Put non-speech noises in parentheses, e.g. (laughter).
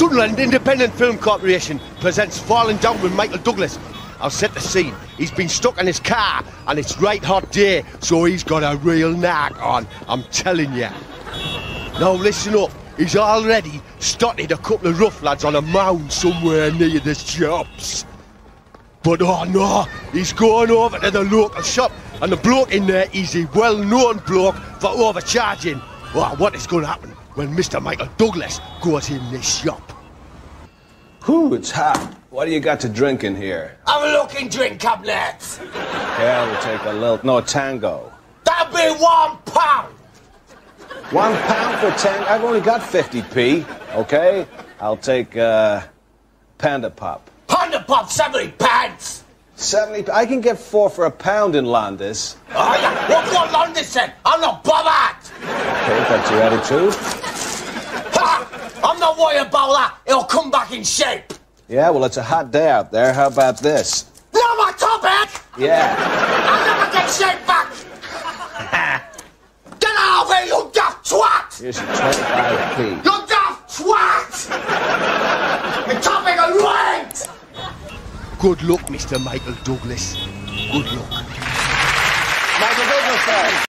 Sunderland Independent Film Corporation presents Falling Down with Michael Douglas. I'll set the scene. He's been stuck in his car and it's right hot day, so he's got a real knack on, I'm telling you. Now listen up. He's already started a couple of rough lads on a mound somewhere near the shops. But oh no, he's going over to the local shop and the bloke in there is a well-known bloke for overcharging. Well, what is going to happen when Mr. Michael Douglas goes in this shop? Whew, it's hot. What do you got to drink in here? A looking drink cabinets. Yeah, we'll take a little. No, tango. That'll be one pound. One pound for tango? I've only got 50p, okay? I'll take, uh, Panda Pop. Panda pop, 70 pence. 70 I can get four for a pound in Londis. Oh, yeah. What go London then? I'm not bothered. Okay, that's your attitude. Ha! I'm not worried about that. It'll come back in shape. Yeah, well, it's a hot day out there. How about this? Not my topic. Yeah. I'll never get shape back. (laughs) get out of here, you daft twat. Here's your 25p. You daft twat. the topic is right. Good luck, Mr. Michael Douglas. Good luck.